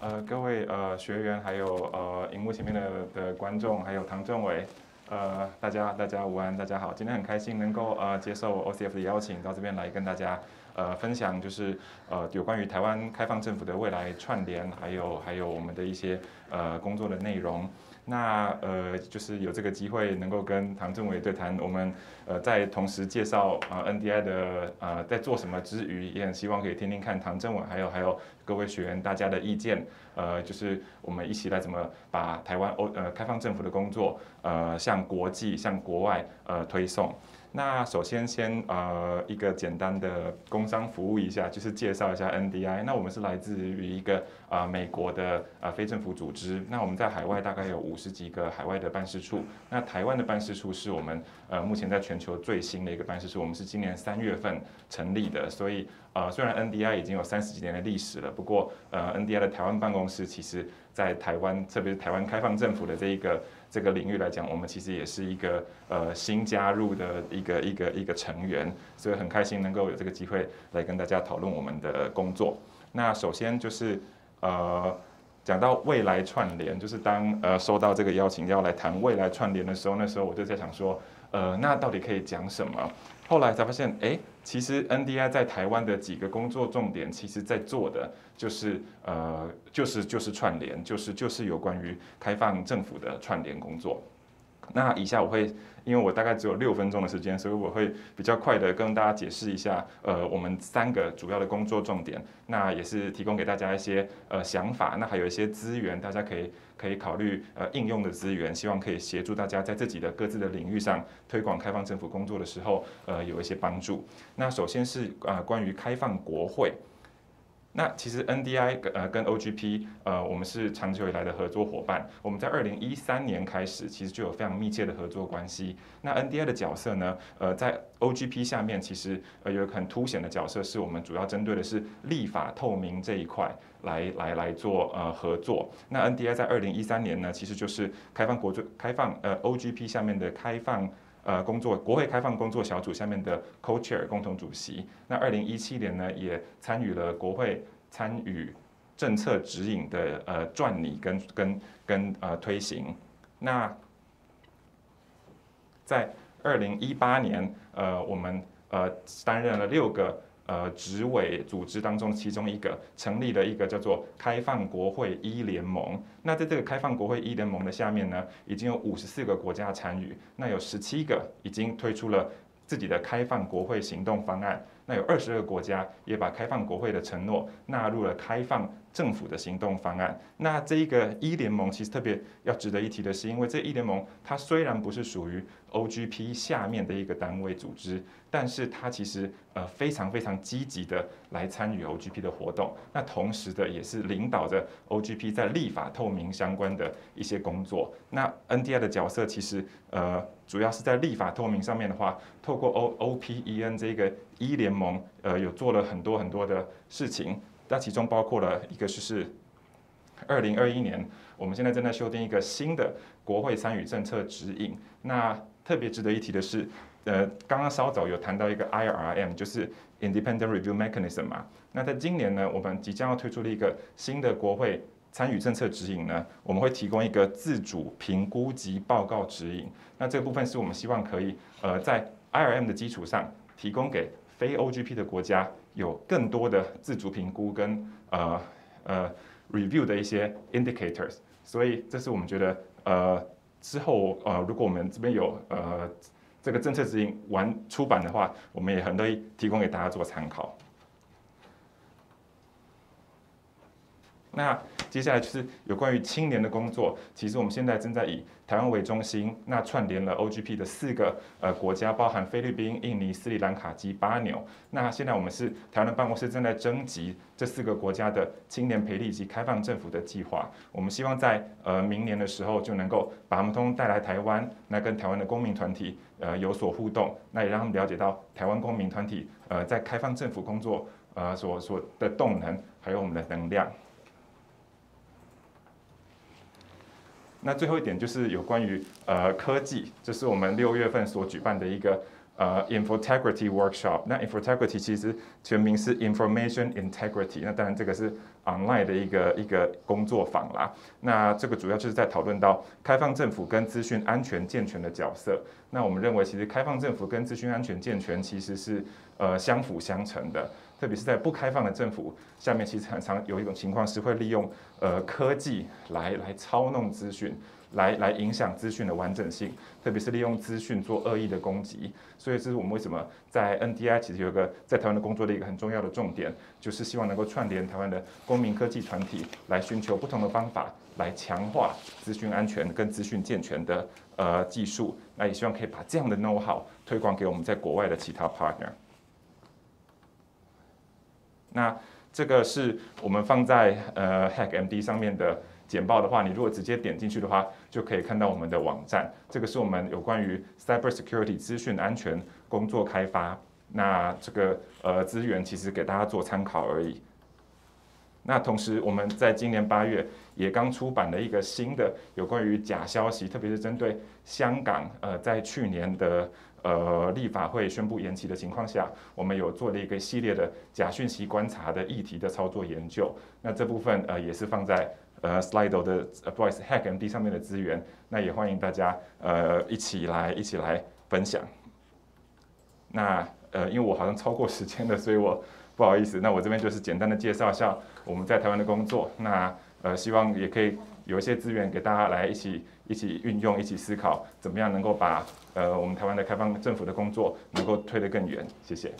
呃，各位呃学员，还有呃荧幕前面的的观众，还有唐政委，呃，大家大家午安，大家好，今天很开心能够呃接受 OCF 的邀请，到这边来跟大家呃分享，就是呃有关于台湾开放政府的未来串联，还有还有我们的一些呃工作的内容。那呃，就是有这个机会能够跟唐政委对谈，我们呃在同时介绍啊 NDI 的呃在做什么之余，也很希望可以听听看唐政委还有还有各位学员大家的意见，呃，就是我们一起来怎么把台湾欧呃开放政府的工作呃向国际向国外呃推送。那首先先呃一个简单的工商服务一下，就是介绍一下 NDI。那我们是来自于一个呃美国的呃非政府组织。那我们在海外大概有五十几个海外的办事处。那台湾的办事处是我们呃目前在全球最新的一个办事处。我们是今年三月份成立的，所以呃虽然 NDI 已经有三十几年的历史了，不过呃 NDI 的台湾办公室其实在台湾，特别是台湾开放政府的这一个。这个领域来讲，我们其实也是一个呃新加入的一个一个一个成员，所以很开心能够有这个机会来跟大家讨论我们的工作。那首先就是呃讲到未来串联，就是当呃收到这个邀请要来谈未来串联的时候，那时候我就在想说，呃那到底可以讲什么？后来才发现，哎，其实 NDI 在台湾的几个工作重点，其实在做的就是呃，就是就是串联，就是就是有关于开放政府的串联工作。那以下我会。因为我大概只有六分钟的时间，所以我会比较快的跟大家解释一下，呃，我们三个主要的工作重点，那也是提供给大家一些呃想法，那还有一些资源，大家可以可以考虑呃应用的资源，希望可以协助大家在自己的各自的领域上推广开放政府工作的时候，呃，有一些帮助。那首先是呃关于开放国会。那其实 NDI 呃跟 OGP 呃我们是长久以来的合作伙伴，我们在二零一三年开始其实就有非常密切的合作关系。那 NDI 的角色呢，呃在 OGP 下面其实呃有一个很凸显的角色，是我们主要针对的是立法透明这一块来来来做呃合作。那 NDI 在二零一三年呢，其实就是开放国最开放呃 OGP 下面的开放。呃，工作国会开放工作小组下面的 Co-Chair 共同主席。那二零一七年呢，也参与了国会参与政策指引的呃撰拟跟跟跟呃推行。那在二零一八年，呃，我们呃担任了六个。呃，执委组织当中其中一个成立了一个叫做开放国会一联盟。那在这个开放国会一联盟的下面呢，已经有五十四个国家参与，那有十七个已经推出了自己的开放国会行动方案。那有二十二个国家也把开放国会的承诺纳入了开放政府的行动方案。那这一个一联盟其实特别要值得一提的是，因为这一联盟它虽然不是属于 OGP 下面的一个单位组织，但是它其实呃非常非常积极的来参与 OGP 的活动。那同时的也是领导着 OGP 在立法透明相关的一些工作。那 NDI 的角色其实呃主要是在立法透明上面的话，透过 OOPEN 这个一联盟呃有做了很多很多的事情，那其中包括了一个就是二零二一年，我们现在正在修订一个新的国会参与政策指引。那特别值得一提的是，呃，刚刚稍早有谈到一个 IRM，就是 Independent Review Mechanism 嘛。那在今年呢，我们即将要推出了一个新的国会参与政策指引呢，我们会提供一个自主评估及报告指引。那这部分是我们希望可以呃在 IRM 的基础上提供给非 OGP 的国家有更多的自主评估跟呃呃 review 的一些 indicators，所以这是我们觉得呃之后呃如果我们这边有呃这个政策指引完出版的话，我们也很乐意提供给大家做参考。那接下来就是有关于青年的工作。其实我们现在正在以台湾为中心，那串联了 OGP 的四个呃国家，包含菲律宾、印尼、斯里兰卡及巴纽。那现在我们是台湾的办公室正在征集这四个国家的青年培力及开放政府的计划。我们希望在呃明年的时候就能够把他们通带来台湾，那跟台湾的公民团体呃有所互动，那也让他们了解到台湾公民团体呃在开放政府工作呃所所的动能，还有我们的能量。那最后一点就是有关于呃科技，这是我们六月份所举办的一个呃，Integrity Workshop。那 Integrity 其实全名是 Information Integrity。那当然这个是 online 的一个一个工作坊啦。那这个主要就是在讨论到开放政府跟资讯安全健全的角色。那我们认为，其实开放政府跟资讯安全健全其实是呃相辅相成的。特别是在不开放的政府下面，其实很常有一种情况是会利用呃科技来来操弄资讯。来来影响资讯的完整性，特别是利用资讯做恶意的攻击。所以这是我们为什么在 NDI 其实有一个在台湾的工作的一个很重要的重点，就是希望能够串联台湾的公民科技团体，来寻求不同的方法，来强化资讯安全跟资讯健全的呃技术。那也希望可以把这样的 know how 推广给我们在国外的其他 partner。那这个是我们放在呃 HackMD 上面的。简报的话，你如果直接点进去的话，就可以看到我们的网站。这个是我们有关于 cyber security 资讯安全工作开发。那这个呃资源其实给大家做参考而已。那同时我们在今年八月也刚出版了一个新的有关于假消息，特别是针对香港呃在去年的呃立法会宣布延期的情况下，我们有做了一个系列的假讯息观察的议题的操作研究。那这部分呃也是放在。呃，Slido 的 voice，HackMD 上面的资源，那也欢迎大家呃一起来一起来分享。那呃，因为我好像超过时间了，所以我不好意思。那我这边就是简单的介绍一下我们在台湾的工作。那呃，希望也可以有一些资源给大家来一起一起运用，一起思考怎么样能够把呃我们台湾的开放政府的工作能够推得更远。谢谢。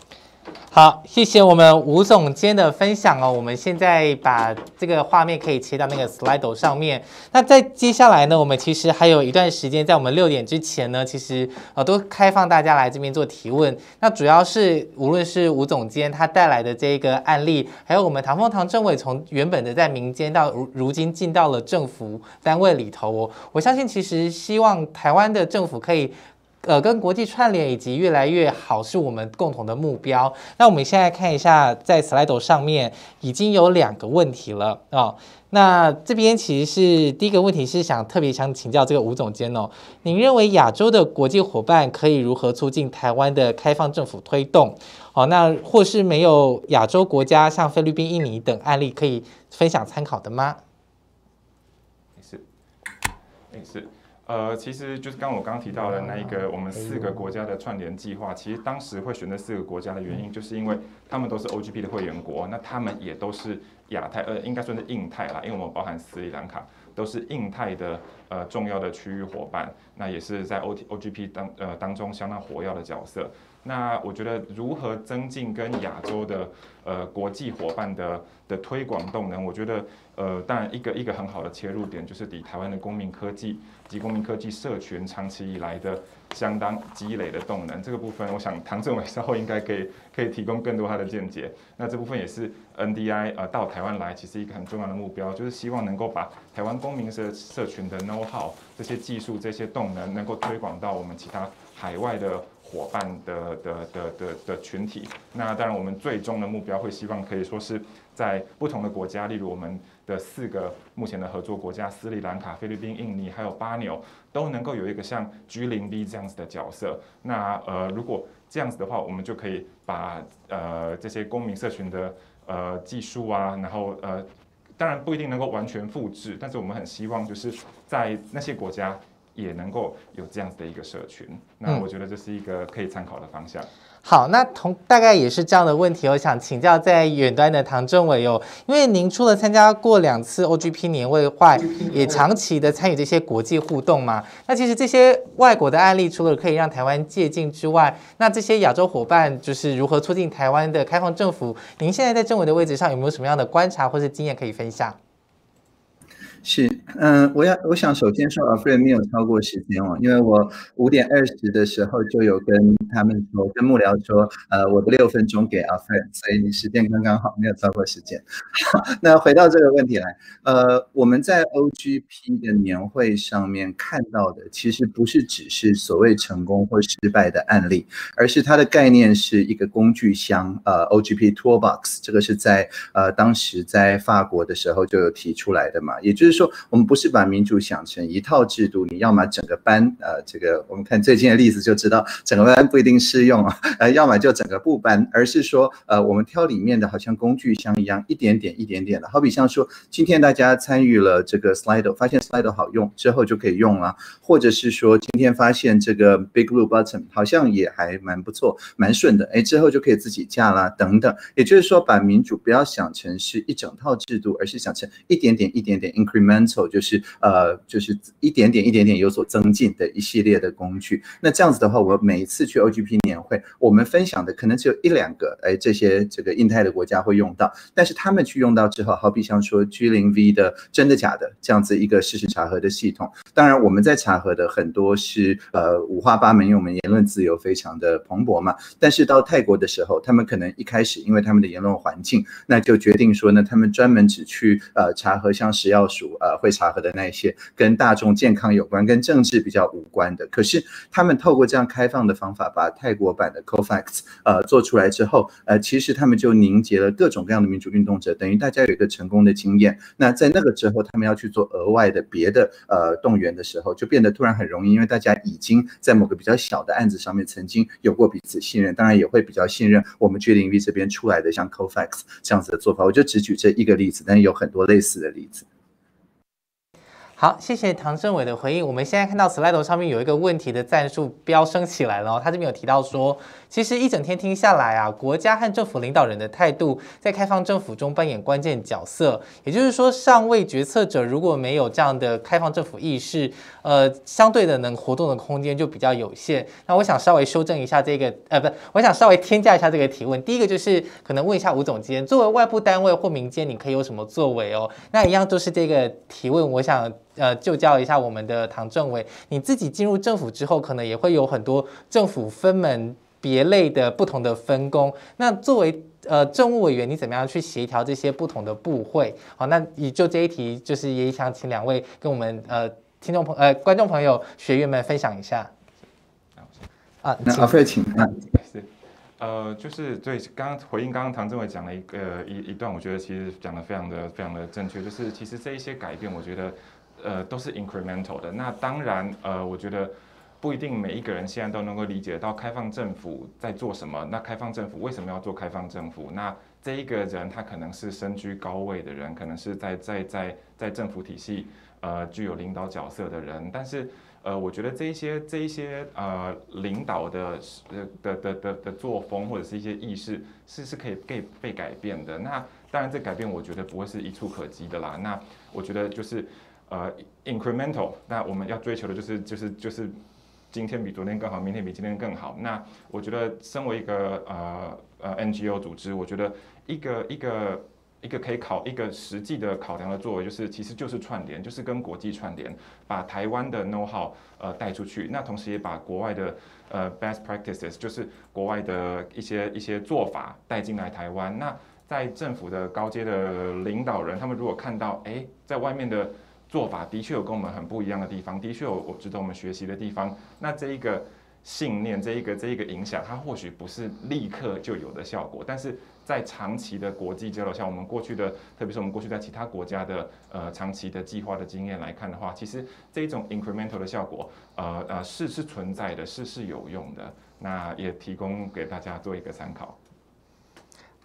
好，谢谢我们吴总监的分享哦。我们现在把这个画面可以切到那个 Slido 上面。那在接下来呢，我们其实还有一段时间，在我们六点之前呢，其实呃都开放大家来这边做提问。那主要是无论是吴总监他带来的这个案例，还有我们唐凤唐政委从原本的在民间到如如今进到了政府单位里头，我我相信其实希望台湾的政府可以。呃，跟国际串联以及越来越好是我们共同的目标。那我们现在看一下，在 Slido 上面已经有两个问题了啊。那这边其实是第一个问题是想特别想请教这个吴总监哦，您认为亚洲的国际伙伴可以如何促进台湾的开放政府推动？哦，那或是没有亚洲国家像菲律宾、印尼等案例可以分享参考的吗？没事，没事。呃，其实就是刚我刚刚提到的那一个，我们四个国家的串联计划，其实当时会选择四个国家的原因，就是因为他们都是 OGP 的会员国，那他们也都是亚太，呃，应该算是印太啦，因为我们包含斯里兰卡，都是印太的呃重要的区域伙伴，那也是在 O T OGP 当呃当中相当活跃的角色。那我觉得如何增进跟亚洲的呃国际伙伴的的推广动能，我觉得呃当然一个一个很好的切入点就是以台湾的公民科技。及公民科技社群长期以来的相当积累的动能，这个部分，我想唐政委稍后应该可以可以提供更多他的见解。那这部分也是 NDI 呃到台湾来，其实一个很重要的目标，就是希望能够把台湾公民社社群的 know how 这些技术、这些动能，能够推广到我们其他海外的伙伴的的的的的群体。那当然，我们最终的目标会希望可以说是在不同的国家，例如我们。的四个目前的合作国家，斯里兰卡、菲律宾、印尼，还有巴纽，都能够有一个像 G 零 B 这样子的角色。那呃，如果这样子的话，我们就可以把呃这些公民社群的呃技术啊，然后呃，当然不一定能够完全复制，但是我们很希望就是在那些国家也能够有这样子的一个社群。那我觉得这是一个可以参考的方向。好，那同大概也是这样的问题，我想请教在远端的唐政委哦，因为您除了参加过两次 OGP 年会外，也长期的参与这些国际互动嘛。那其实这些外国的案例，除了可以让台湾借鉴之外，那这些亚洲伙伴就是如何促进台湾的开放政府？您现在在政委的位置上，有没有什么样的观察或是经验可以分享？是，嗯，我要，我想首先说 a f r e d 没有超过时间哦，因为我五点二十的时候就有跟他们说，跟幕僚说，呃，我的六分钟给 a f r e d 所以你时间刚刚好，没有超过时间。那回到这个问题来，呃，我们在 OGP 的年会上面看到的，其实不是只是所谓成功或失败的案例，而是它的概念是一个工具箱，呃，OGP Toolbox，这个是在呃当时在法国的时候就有提出来的嘛，也就是。说，我们不是把民主想成一套制度，你要么整个班，呃，这个我们看最近的例子就知道，整个班不一定适用啊，呃，要么就整个部班，而是说，呃，我们挑里面的好像工具箱一样，一点点一点点的，好比像说，今天大家参与了这个 Slido，发现 Slido 好用之后就可以用了，或者是说今天发现这个 Big Blue Button 好像也还蛮不错，蛮顺的，哎，之后就可以自己架啦，等等。也就是说，把民主不要想成是一整套制度，而是想成一点点、一点点 increase mental 就是呃，就是一点点、一点点有所增进的一系列的工具。那这样子的话，我每一次去 OGP 年会，我们分享的可能只有一两个，哎，这些这个印太的国家会用到，但是他们去用到之后，好比像说 G 零 V 的真的假的这样子一个事实查核的系统。当然，我们在查核的很多是呃五花八门，因为我们言论自由非常的蓬勃嘛。但是到泰国的时候，他们可能一开始因为他们的言论环境，那就决定说呢，他们专门只去呃查核像食药署呃会查核的那一些跟大众健康有关、跟政治比较无关的。可是他们透过这样开放的方法，把泰国版的 COFAX 呃做出来之后，呃，其实他们就凝结了各种各样的民主运动者，等于大家有一个成功的经验。那在那个之后，他们要去做额外的别的呃动员的时候，就变得突然很容易，因为大家已经在某个比较小的案子上面曾经有过彼此信任，当然也会比较信任我们 G 零 V 这边出来的像 COFAX 这样子的做法。我就只举这一个例子，但是有很多类似的例子。好，谢谢唐政委的回应。我们现在看到 Slide 上面有一个问题的赞数飙升起来了。他这边有提到说，其实一整天听下来啊，国家和政府领导人的态度在开放政府中扮演关键角色。也就是说，上位决策者如果没有这样的开放政府意识，呃，相对的能活动的空间就比较有限。那我想稍微修正一下这个，呃，不，我想稍微添加一下这个提问。第一个就是可能问一下吴总监，作为外部单位或民间，你可以有什么作为哦？那一样都是这个提问，我想。呃，就教一下我们的唐政委，你自己进入政府之后，可能也会有很多政府分门别类的不同的分工。那作为呃政务委员，你怎么样去协调这些不同的部会？好，那以就这一题，就是也想请两位跟我们呃听众朋呃观众朋友学员们分享一下。啊，那阿飞请。是，呃，就是对，刚刚回应刚刚唐政委讲了一个一一段，我觉得其实讲的非常的非常的正确，就是其实这一些改变，我觉得。呃，都是 incremental 的。那当然，呃，我觉得不一定每一个人现在都能够理解到开放政府在做什么。那开放政府为什么要做开放政府？那这一个人他可能是身居高位的人，可能是在在在在政府体系呃具有领导角色的人。但是呃，我觉得这一些这一些呃领导的呃的的的的作风或者是一些意识是是可以被被改变的。那当然，这改变我觉得不会是一触可及的啦。那我觉得就是。呃，incremental，那我们要追求的就是就是就是今天比昨天更好，明天比今天更好。那我觉得身为一个呃呃 NGO 组织，我觉得一个一个一个可以考一个实际的考量的作为，就是其实就是串联，就是跟国际串联，把台湾的 know how 呃带出去，那同时也把国外的呃 best practices，就是国外的一些一些做法带进来台湾。那在政府的高阶的领导人，他们如果看到哎，在外面的做法的确有跟我们很不一样的地方，的确有我值得我们学习的地方。那这一个信念，这一个这一个影响，它或许不是立刻就有的效果，但是在长期的国际交流下，我们过去的，特别是我们过去在其他国家的呃长期的计划的经验来看的话，其实这种 incremental 的效果，呃呃是是存在的，是是有用的。那也提供给大家做一个参考。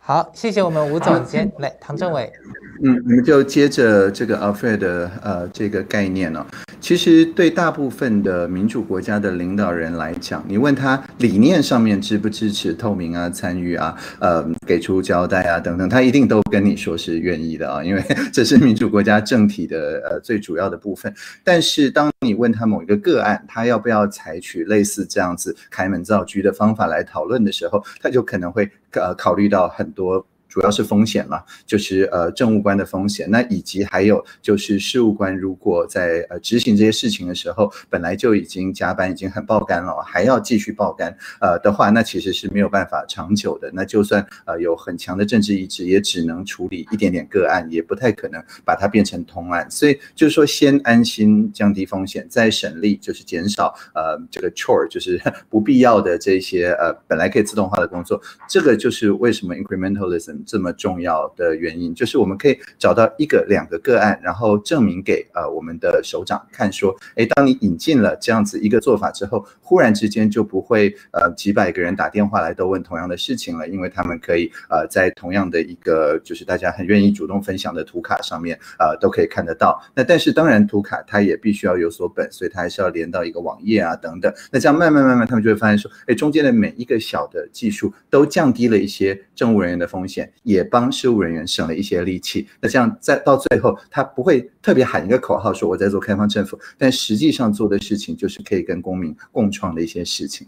好，谢谢我们吴总监，来唐政委。嗯，我们就接着这个 Alfred 的呃这个概念呢。其实对大部分的民主国家的领导人来讲，你问他理念上面支不支持透明啊、参与啊、呃给出交代啊等等，他一定都跟你说是愿意的啊，因为这是民主国家政体的呃最主要的部分。但是当你问他某一个个案，他要不要采取类似这样子开门造车的方法来讨论的时候，他就可能会呃考虑到很多。主要是风险嘛，就是呃政务官的风险，那以及还有就是事务官如果在呃执行这些事情的时候，本来就已经加班已经很爆肝了，还要继续爆肝呃的话，那其实是没有办法长久的。那就算呃有很强的政治意志，也只能处理一点点个案，也不太可能把它变成通案。所以就是说，先安心降低风险，再省力，就是减少呃这个 chore，就是不必要的这些呃本来可以自动化的工作。这个就是为什么 incrementalism。这么重要的原因，就是我们可以找到一个两个个案，然后证明给呃我们的首长看，说，哎，当你引进了这样子一个做法之后，忽然之间就不会呃几百个人打电话来都问同样的事情了，因为他们可以呃在同样的一个就是大家很愿意主动分享的图卡上面呃都可以看得到。那但是当然图卡它也必须要有所本，所以它还是要连到一个网页啊等等。那这样慢慢慢慢，他们就会发现说，哎，中间的每一个小的技术都降低了一些政务人员的风险，也帮事务人员省了一些力气。那这样在到最后，他不会特别喊一个口号说我在做开放政府，但实际上做的事情就是可以跟公民共创的一些事情。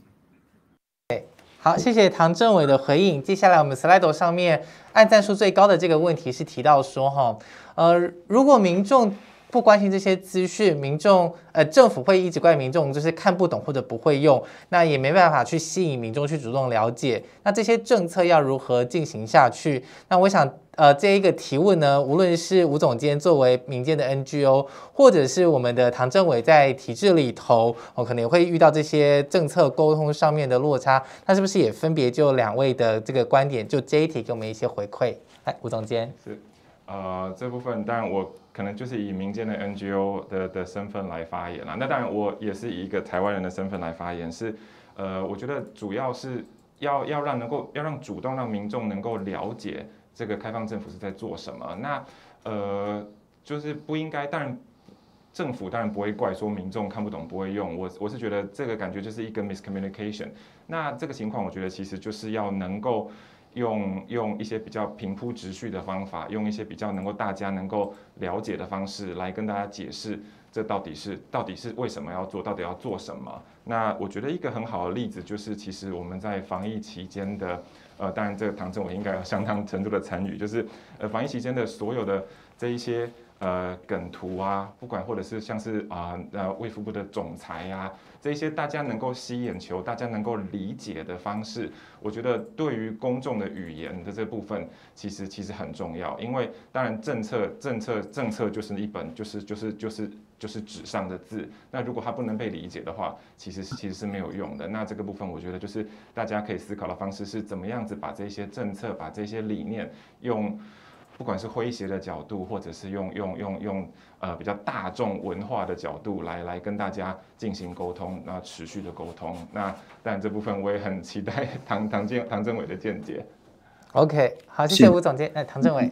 好，谢谢唐政委的回应。接下来我们 slide 上面按赞数最高的这个问题是提到说，哈，呃，如果民众不关心这些资讯，民众呃政府会一直怪民众就是看不懂或者不会用，那也没办法去吸引民众去主动了解。那这些政策要如何进行下去？那我想呃这一个提问呢，无论是吴总监作为民间的 NGO，或者是我们的唐政委在体制里头，我可能会遇到这些政策沟通上面的落差。那是不是也分别就两位的这个观点，就这一题给我们一些回馈？来，吴总监是呃这部分，当然我。可能就是以民间的 NGO 的的身份来发言啦。那当然，我也是以一个台湾人的身份来发言。是，呃，我觉得主要是要要让能够要让主动让民众能够了解这个开放政府是在做什么。那呃，就是不应该，当然政府当然不会怪说民众看不懂不会用。我我是觉得这个感觉就是一个 miscommunication。那这个情况，我觉得其实就是要能够。用用一些比较平铺直叙的方法，用一些比较能够大家能够了解的方式来跟大家解释，这到底是到底是为什么要做，到底要做什么？那我觉得一个很好的例子就是，其实我们在防疫期间的，呃，当然这个唐政委应该有相当程度的参与，就是呃防疫期间的所有的这一些。呃，梗图啊，不管或者是像是啊，呃，卫福部的总裁呀，这些大家能够吸眼球、大家能够理解的方式，我觉得对于公众的语言的这部分，其实其实很重要。因为当然政策、政策、政策就是一本就是就是就是就是纸上的字，那如果它不能被理解的话，其实其实是没有用的。那这个部分，我觉得就是大家可以思考的方式是怎么样子把这些政策、把这些理念用。不管是诙谐的角度，或者是用用用用呃比较大众文化的角度来来跟大家进行沟通，那持续的沟通，那但这部分我也很期待唐唐建唐政委的见解。OK，好，谢谢吴总监，哎，唐政伟。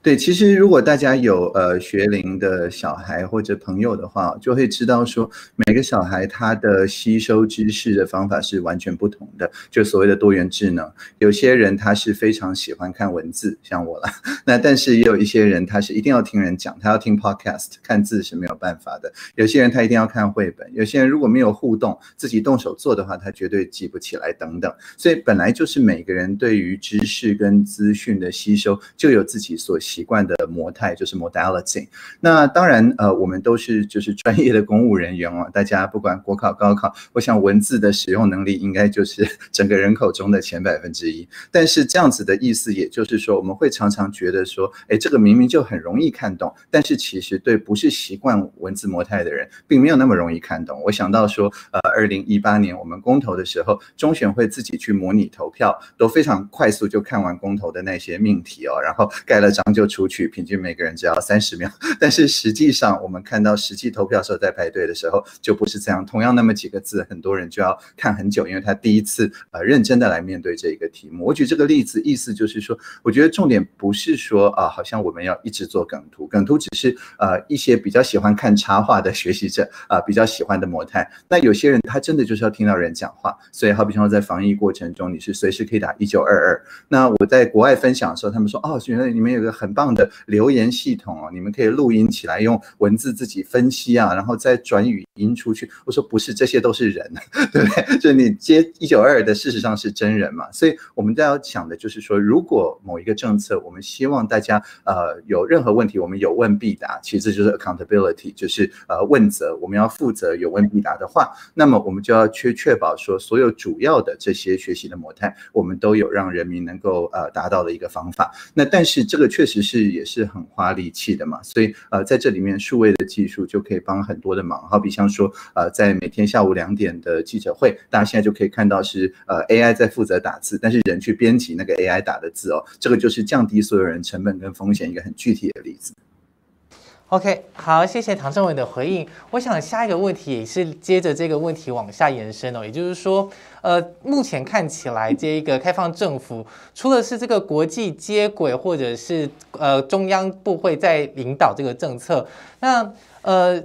对，其实如果大家有呃学龄的小孩或者朋友的话，就会知道说每个小孩他的吸收知识的方法是完全不同的，就所谓的多元智能。有些人他是非常喜欢看文字，像我了。那但是也有一些人他是一定要听人讲，他要听 podcast，看字是没有办法的。有些人他一定要看绘本，有些人如果没有互动，自己动手做的话，他绝对记不起来等等。所以本来就是每个人对于知识跟资讯的吸收就有自己所。习惯的模态 就是 modality。那当然，呃，我们都是就是专业的公务人员哦。大家不管国考、高考，我想文字的使用能力应该就是 整个人口中的前百分之一。但是这样子的意思，也就是说，我们会常常觉得说，哎，这个明明就很容易看懂，但是其实对不是习惯文字模态的人，并没有那么容易看懂。我想到说，呃，二零一八年我们公投的时候，中选会自己去模拟投票，都非常快速就看完公投的那些命题哦，然后盖了章。就出去，平均每个人只要三十秒。但是实际上，我们看到实际投票时候在排队的时候，就不是这样。同样那么几个字，很多人就要看很久，因为他第一次呃认真的来面对这一个题目。我举这个例子，意思就是说，我觉得重点不是说啊，好像我们要一直做梗图，梗图只是呃一些比较喜欢看插画的学习者啊比较喜欢的模态。那有些人他真的就是要听到人讲话，所以好比说在防疫过程中，你是随时可以打一九二二。那我在国外分享的时候，他们说哦，原来你们有个很。很棒的留言系统哦，你们可以录音起来，用文字自己分析啊，然后再转语音出去。我说不是，这些都是人，对不对？就你接一九二的，事实上是真人嘛。所以我们都要想的就是说，如果某一个政策，我们希望大家呃有任何问题，我们有问必答，其实就是 accountability，就是呃问责，我们要负责有问必答的话，那么我们就要去确保说，所有主要的这些学习的模态，我们都有让人民能够呃达到的一个方法。那但是这个确实。实是也是很花力气的嘛。所以呃，在这里面数位的技术就可以帮很多的忙。好比像说呃，在每天下午两点的记者会，大家现在就可以看到是呃 AI 在负责打字，但是人去编辑那个 AI 打的字哦，这个就是降低所有人成本跟风险一个很具体的例子。OK，好，谢谢唐政委的回应。我想下一个问题也是接着这个问题往下延伸哦，也就是说，呃，目前看起来这一个开放政府，除了是这个国际接轨，或者是呃中央部会在领导这个政策，那呃。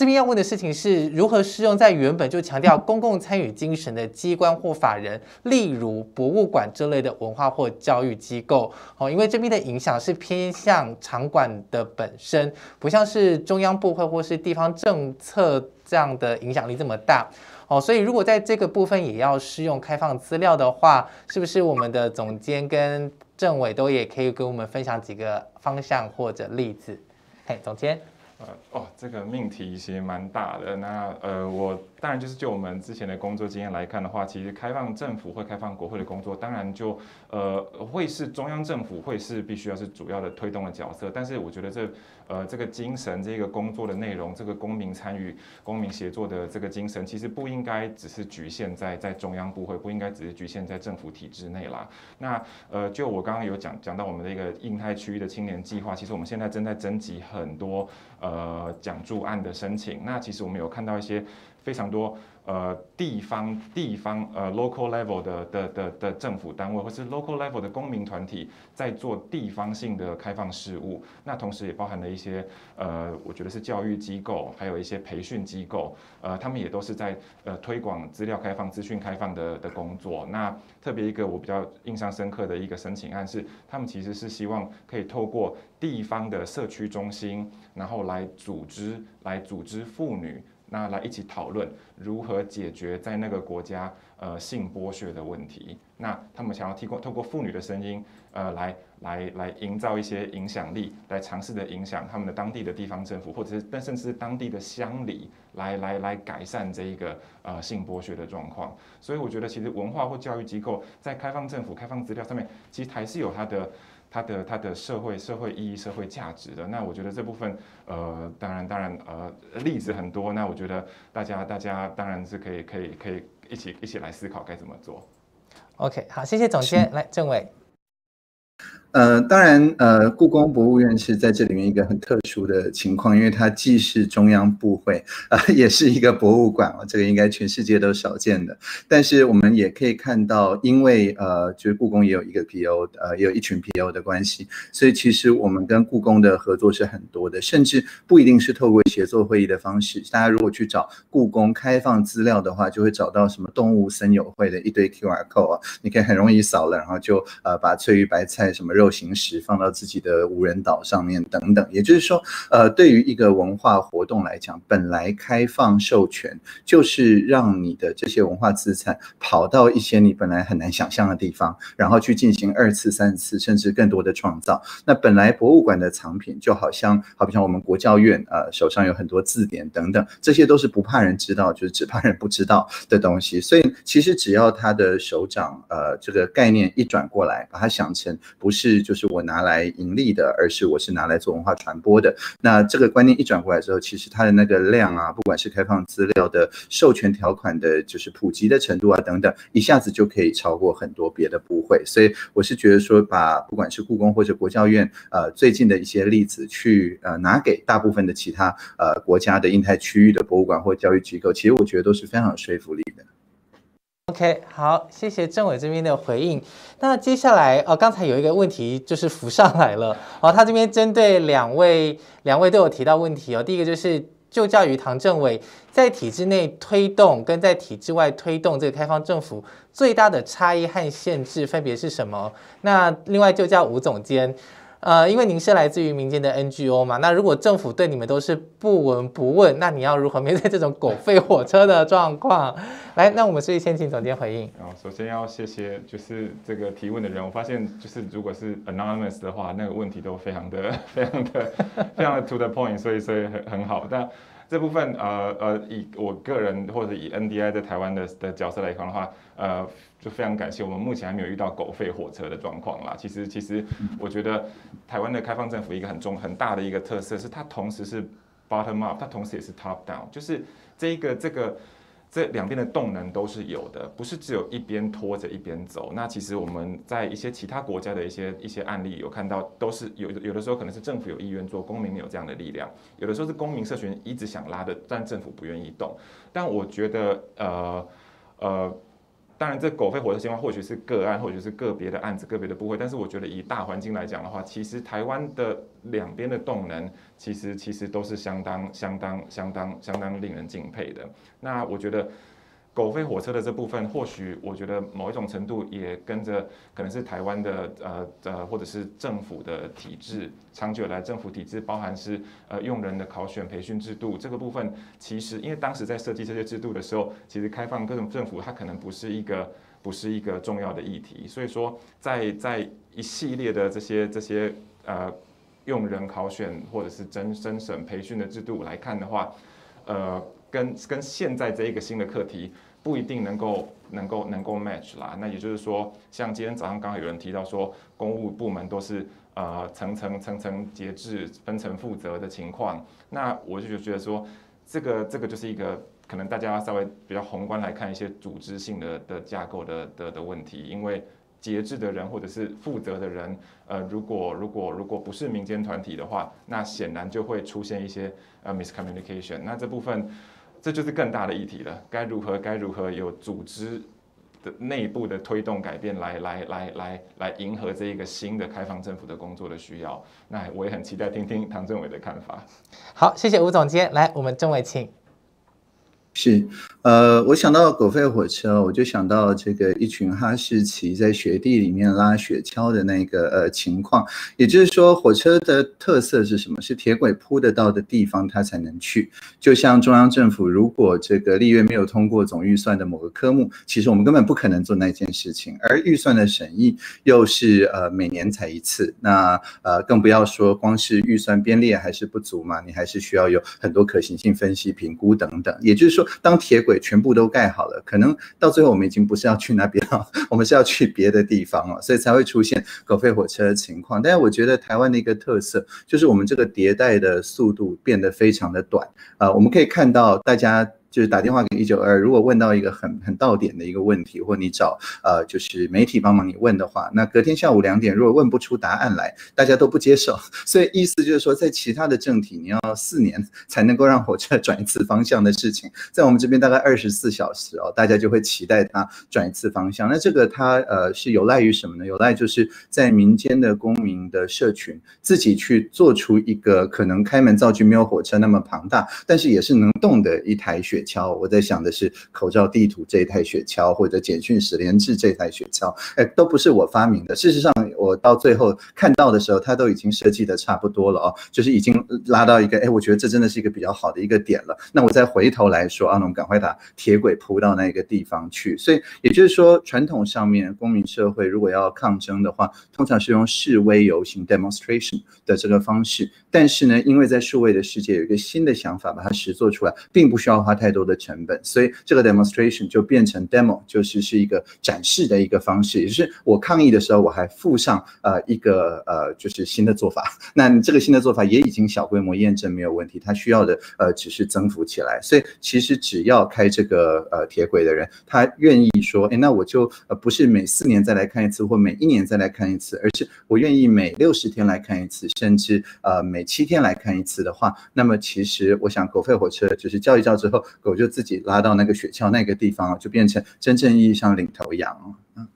这边要问的事情是如何适用在原本就强调公共参与精神的机关或法人，例如博物馆这类的文化或教育机构哦，因为这边的影响是偏向场馆的本身，不像是中央部会或是地方政策这样的影响力这么大哦，所以如果在这个部分也要适用开放资料的话，是不是我们的总监跟政委都也可以跟我们分享几个方向或者例子？嘿，总监。呃哦，这个命题其实蛮大的。那呃，我当然就是就我们之前的工作经验来看的话，其实开放政府会开放国会的工作，当然就呃会是中央政府会是必须要是主要的推动的角色。但是我觉得这呃这个精神，这个工作的内容，这个公民参与、公民协作的这个精神，其实不应该只是局限在在中央部会，不应该只是局限在政府体制内啦。那呃，就我刚刚有讲讲到我们的一个印太区域的青年计划，其实我们现在正在征集很多。呃，奖助案的申请，那其实我们有看到一些非常多呃地方地方呃 local level 的的的的政府单位，或是 local level 的公民团体在做地方性的开放事务，那同时也包含了一些呃，我觉得是教育机构，还有一些培训机构，呃，他们也都是在呃推广资料开放、资讯开放的的工作。那特别一个我比较印象深刻的一个申请案是，他们其实是希望可以透过地方的社区中心。然后来组织，来组织妇女，那来一起讨论如何解决在那个国家呃性剥削的问题。那他们想要提供透过妇女的声音，呃，来来来营造一些影响力，来尝试的影响他们的当地的地方政府，或者是但甚至是当地的乡里，来来来改善这一个呃性剥削的状况。所以我觉得其实文化或教育机构在开放政府、开放资料上面，其实还是有它的。它的它的社会社会意义、社会价值的，那我觉得这部分，呃，当然当然，呃，例子很多，那我觉得大家大家当然是可以可以可以一起一起来思考该怎么做。OK，好，谢谢总监，来政委。呃，当然，呃，故宫博物院是在这里面一个很特殊的情况，因为它既是中央部会，啊，也是一个博物馆哦，这个应该全世界都少见的。但是我们也可以看到，因为呃，就是故宫也有一个 PO，呃，也有一群 PO 的关系，所以其实我们跟故宫的合作是很多的，甚至不一定是透过协作会议的方式。大家如果去找故宫开放资料的话，就会找到什么动物森友会的一堆 QR code 啊，你可以很容易扫了，然后就呃把翠玉白菜什么。肉形石放到自己的无人岛上面等等，也就是说，呃，对于一个文化活动来讲，本来开放授权就是让你的这些文化资产跑到一些你本来很难想象的地方，然后去进行二次、三次甚至更多的创造。那本来博物馆的藏品就好像，好比像我们国教院呃手上有很多字典等等，这些都是不怕人知道，就是只怕人不知道的东西。所以其实只要他的手掌呃这个概念一转过来，把它想成不是。是，就是我拿来盈利的，而是我是拿来做文化传播的。那这个观念一转过来之后，其实它的那个量啊，不管是开放资料的授权条款的，就是普及的程度啊等等，一下子就可以超过很多别的部会。所以我是觉得说，把不管是故宫或者国教院，呃，最近的一些例子去呃拿给大部分的其他呃国家的印太区域的博物馆或教育机构，其实我觉得都是非常有说服力的。OK，好，谢谢政委这边的回应。那接下来，哦，刚才有一个问题就是浮上来了，哦，他这边针对两位两位都有提到问题哦。第一个就是就教于唐政委在体制内推动跟在体制外推动这个开放政府最大的差异和限制分别是什么？那另外就叫吴总监。呃，因为您是来自于民间的 NGO 嘛，那如果政府对你们都是不闻不问，那你要如何面对这种狗吠火车的状况？来，那我们所以先请总监回应。哦，首先要谢谢就是这个提问的人，我发现就是如果是 anonymous 的话，那个问题都非常的、非常的、非常的 to the point，所以所以很很好。但这部分呃呃，以我个人或者以 NDI 在台湾的的角色来看的话，呃，就非常感谢我们目前还没有遇到狗吠火车的状况啦。其实其实我觉得台湾的开放政府一个很重很大的一个特色是它同时是 bottom up，它同时也是 top down，就是这一个这个。这两边的动能都是有的，不是只有一边拖着一边走。那其实我们在一些其他国家的一些一些案例有看到，都是有有的时候可能是政府有意愿做，公民有这样的力量；有的时候是公民社群一直想拉的，但政府不愿意动。但我觉得，呃呃。当然，这狗吠火车情况或许是个案，或许是个别的案子、个别的部位，但是我觉得以大环境来讲的话，其实台湾的两边的动能，其实其实都是相当、相当、相当、相当令人敬佩的。那我觉得。狗飞火车的这部分，或许我觉得某一种程度也跟着，可能是台湾的呃呃，或者是政府的体制，长久来政府体制包含是呃用人的考选培训制度这个部分，其实因为当时在设计这些制度的时候，其实开放各种政府它可能不是一个不是一个重要的议题，所以说在在一系列的这些这些呃用人考选或者是甄甄审培训的制度来看的话，呃。跟跟现在这一个新的课题不一定能够能够能够 match 啦。那也就是说，像今天早上刚好有人提到说，公务部门都是呃层层层层节制、分层负责的情况。那我就觉得说，这个这个就是一个可能大家稍微比较宏观来看一些组织性的的架构的的的问题。因为节制的人或者是负责的人，呃，如果如果如果不是民间团体的话，那显然就会出现一些呃 miscommunication。那这部分。这就是更大的议题了，该如何该如何有组织的内部的推动改变，来来来来来迎合这一个新的开放政府的工作的需要。那我也很期待听听唐政委的看法。好，谢谢吴总监，来，我们政委请。是，呃，我想到狗吠火车，我就想到这个一群哈士奇在雪地里面拉雪橇的那个呃情况。也就是说，火车的特色是什么？是铁轨铺得到的地方它才能去。就像中央政府如果这个立院没有通过总预算的某个科目，其实我们根本不可能做那件事情。而预算的审议又是呃每年才一次，那呃更不要说光是预算编列还是不足嘛，你还是需要有很多可行性分析、评估等等。也就是说。当铁轨全部都盖好了，可能到最后我们已经不是要去那边了，我们是要去别的地方了，所以才会出现狗吠火车的情况。但是我觉得台湾的一个特色就是我们这个迭代的速度变得非常的短啊，我们可以看到大家。就是打电话给一九二，如果问到一个很很到点的一个问题，或你找呃就是媒体帮忙你问的话，那隔天下午两点如果问不出答案来，大家都不接受。所以意思就是说，在其他的政体，你要四年才能够让火车转一次方向的事情，在我们这边大概二十四小时哦，大家就会期待它转一次方向。那这个它呃是有赖于什么呢？有赖就是在民间的公民的社群自己去做出一个可能开门造句没有火车那么庞大，但是也是能动的一台雪。雪橇，我在想的是口罩地图这一台雪橇，或者简讯史连制这台雪橇，哎，都不是我发明的。事实上，我到最后看到的时候，它都已经设计的差不多了哦，就是已经拉到一个，哎，我觉得这真的是一个比较好的一个点了。那我再回头来说，阿龙，赶快把铁轨铺到那个地方去。所以也就是说，传统上面公民社会如果要抗争的话，通常是用示威游行 （demonstration） 的这个方式。但是呢，因为在数位的世界有一个新的想法，把它实做出来，并不需要花太。太多的成本，所以这个 demonstration 就变成 demo，就是是一个展示的一个方式。也就是我抗议的时候，我还附上呃一个呃就是新的做法。那这个新的做法也已经小规模验证没有问题，它需要的呃只是增幅起来。所以其实只要开这个呃铁轨的人，他愿意说，哎，那我就呃不是每四年再来看一次，或每一年再来看一次，而是我愿意每六十天来看一次，甚至呃每七天来看一次的话，那么其实我想狗吠火车就是叫一叫之后。狗就自己拉到那个雪橇那个地方，就变成真正意义上领头羊。嗯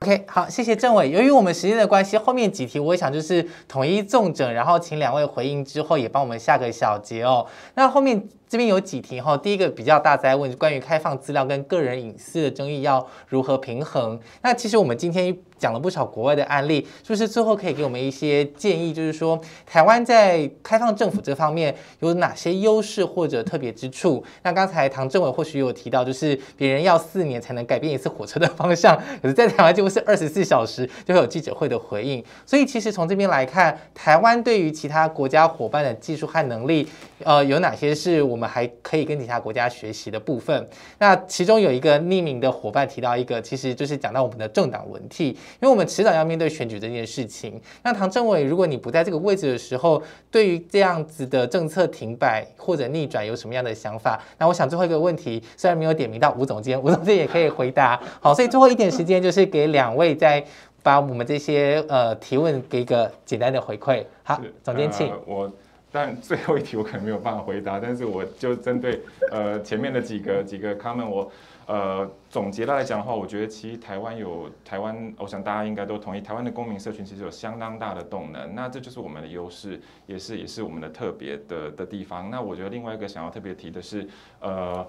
，OK，好，谢谢政委。由于我们时间的关系，后面几题我想就是统一重整，然后请两位回应之后，也帮我们下个小结哦。那后面。这边有几题哈，第一个比较大在问关于开放资料跟个人隐私的争议要如何平衡。那其实我们今天讲了不少国外的案例，是不是最后可以给我们一些建议？就是说台湾在开放政府这方面有哪些优势或者特别之处？那刚才唐政委或许有提到，就是别人要四年才能改变一次火车的方向，可是在台湾几乎是 二十四小时就会有记者会的回应。所以其实从这边来看，台湾对于其他国家伙伴的技术和能力，呃，有哪些是我们还可以跟其他国家学习的部分。那其中有一个匿名的伙伴提到一个，其实就是讲到我们的政党轮替，因为我们迟早要面对选举这件事情。那唐政委，如果你不在这个位置的时候，对于这样子的政策停摆或者逆转有什么样的想法？那我想最后一个问题，虽然没有点名到吴总监，吴总监也可以回答。好，所以最后一点时间就是给两位在把我们这些呃提问给一个简单的回馈。好，总监请。我。但最后一题我可能没有办法回答，但是我就针对呃前面的几个 几个 comment，我呃总结来讲的话，我觉得其实台湾有台湾，我想大家应该都同意，台湾的公民社群其实有相当大的动能，那这就是我们的优势，也是也是我们的特别的的地方。那我觉得另外一个想要特别提的是，呃，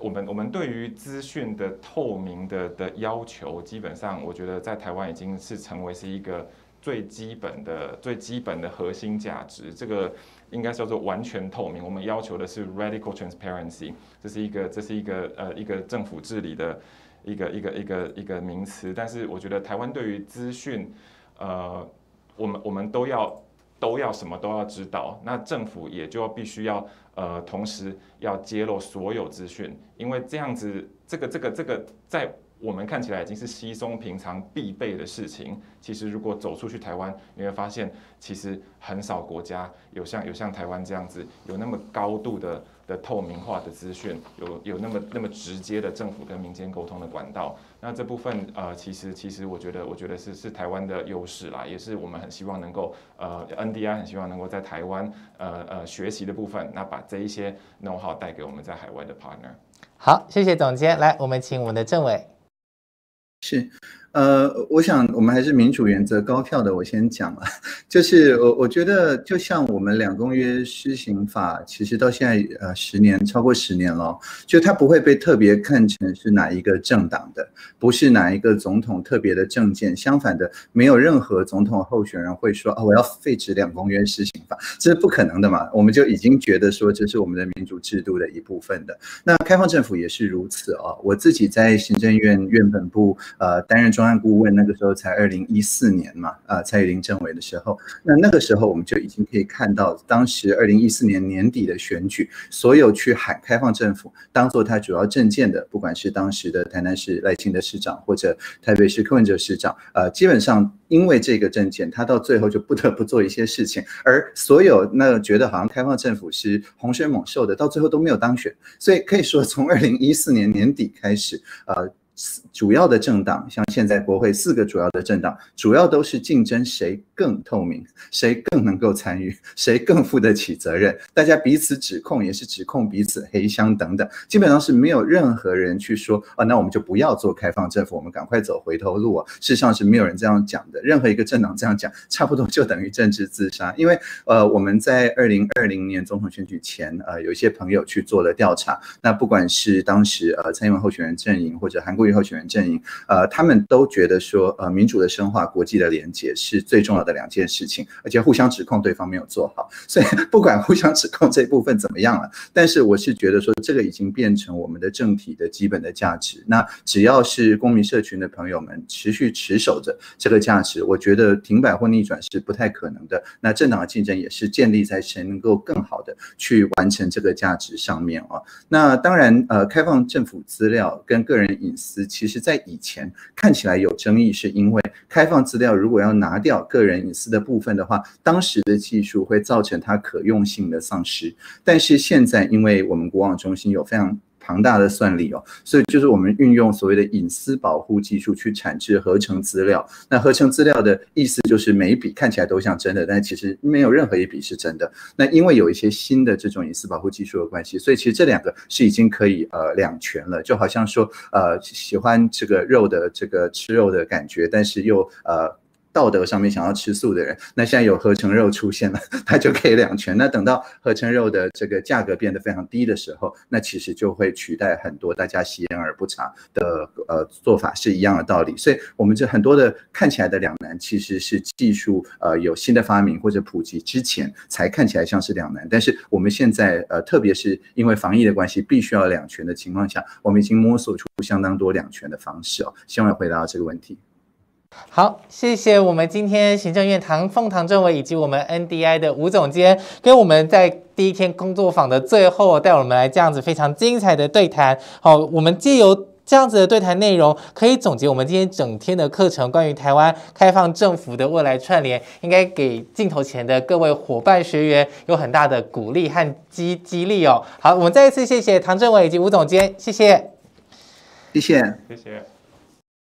我们我们对于资讯的透明的的要求，基本上我觉得在台湾已经是成为是一个。最基本的、最基本的核心价值，这个应该叫做完全透明。我们要求的是 radical transparency，这是一个、这是一个呃一个政府治理的一个、一个、一个、一个名词。但是我觉得台湾对于资讯，呃，我们我们都要都要什么都要知道，那政府也就必须要呃同时要揭露所有资讯，因为这样子，这个、这个、这个在。我们看起来已经是稀松平常必备的事情。其实，如果走出去台湾，你会发现，其实很少国家有像有像台湾这样子，有那么高度的的透明化的资讯，有有那么那么直接的政府跟民间沟通的管道。那这部分，呃，其实其实我觉得，我觉得是是台湾的优势啦，也是我们很希望能够，呃，NDI 很希望能够在台湾，呃呃学习的部分，那把这一些 know how 带给我们在海外的 partner。好，谢谢总监。来，我们请我们的政委。是。呃，我想我们还是民主原则高票的。我先讲了，就是我我觉得，就像我们两公约施行法，其实到现在呃十年，超过十年了，就它不会被特别看成是哪一个政党的，不是哪一个总统特别的政见。相反的，没有任何总统候选人会说啊，我要废止两公约施行法，这是不可能的嘛。我们就已经觉得说，这是我们的民主制度的一部分的。那开放政府也是如此啊。我自己在行政院院本部呃担任中。专案顾问那个时候才二零一四年嘛，啊，蔡依林政委的时候，那那个时候我们就已经可以看到，当时二零一四年年底的选举，所有去喊开放政府当做他主要政见的，不管是当时的台南市赖清德市长，或者台北市柯文哲市长，呃，基本上因为这个政见，他到最后就不得不做一些事情，而所有那觉得好像开放政府是洪水猛兽的，到最后都没有当选，所以可以说从二零一四年年底开始，呃。主要的政党，像现在国会四个主要的政党，主要都是竞争谁更透明，谁更能够参与，谁更负得起责任。大家彼此指控，也是指控彼此黑箱等等，基本上是没有任何人去说啊，那我们就不要做开放政府，我们赶快走回头路啊。事实上是没有人这样讲的，任何一个政党这样讲，差不多就等于政治自杀。因为呃，我们在二零二零年总统选举前，呃，有一些朋友去做了调查，那不管是当时呃蔡英文候选人阵营或者韩国瑜。候选人阵营，呃，他们都觉得说，呃，民主的深化、国际的连接是最重要的两件事情，而且互相指控对方没有做好。所以，不管互相指控这部分怎么样了，但是我是觉得说，这个已经变成我们的政体的基本的价值。那只要是公民社群的朋友们持续持守着这个价值，我觉得停摆或逆转是不太可能的。那政党的竞争也是建立在谁能够更好的去完成这个价值上面啊。那当然，呃，开放政府资料跟个人隐私。其实，在以前看起来有争议，是因为开放资料如果要拿掉个人隐私的部分的话，当时的技术会造成它可用性的丧失。但是现在，因为我们国网中心有非常庞大的算力哦，所以就是我们运用所谓的隐私保护技术去产制合成资料。那合成资料的意思就是每一笔看起来都像真的，但其实没有任何一笔是真的。那因为有一些新的这种隐私保护技术的关系，所以其实这两个是已经可以呃两全了。就好像说呃喜欢这个肉的这个吃肉的感觉，但是又呃。道德上面想要吃素的人，那现在有合成肉出现了，他就可以两全。那等到合成肉的这个价格变得非常低的时候，那其实就会取代很多大家习言而不察的呃做法，是一样的道理。所以，我们这很多的看起来的两难，其实是技术呃有新的发明或者普及之前才看起来像是两难。但是我们现在呃，特别是因为防疫的关系，必须要两全的情况下，我们已经摸索出相当多两全的方式哦。希望回答到这个问题。好，谢谢我们今天行政院唐凤唐政委以及我们 NDI 的吴总监，跟我们在第一天工作坊的最后带我们来这样子非常精彩的对谈。好，我们借由这样子的对谈内容，可以总结我们今天整天的课程，关于台湾开放政府的未来串联，应该给镜头前的各位伙伴学员有很大的鼓励和激激励哦。好，我们再一次谢谢唐政委以及吴总监，谢谢。谢谢。谢谢。